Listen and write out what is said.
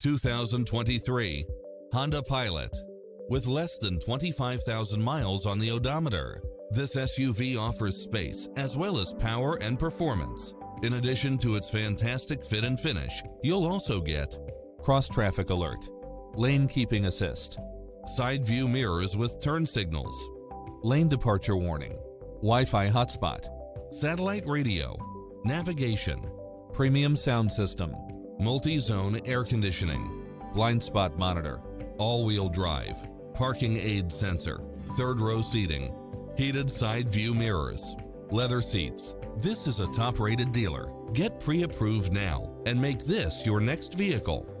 2023 Honda Pilot. With less than 25,000 miles on the odometer, this SUV offers space as well as power and performance. In addition to its fantastic fit and finish, you'll also get cross traffic alert, lane keeping assist, side view mirrors with turn signals, lane departure warning, Wi-Fi hotspot, satellite radio, navigation, premium sound system, multi-zone air conditioning, blind spot monitor, all-wheel drive, parking aid sensor, third row seating, heated side view mirrors, leather seats. This is a top-rated dealer. Get pre-approved now and make this your next vehicle.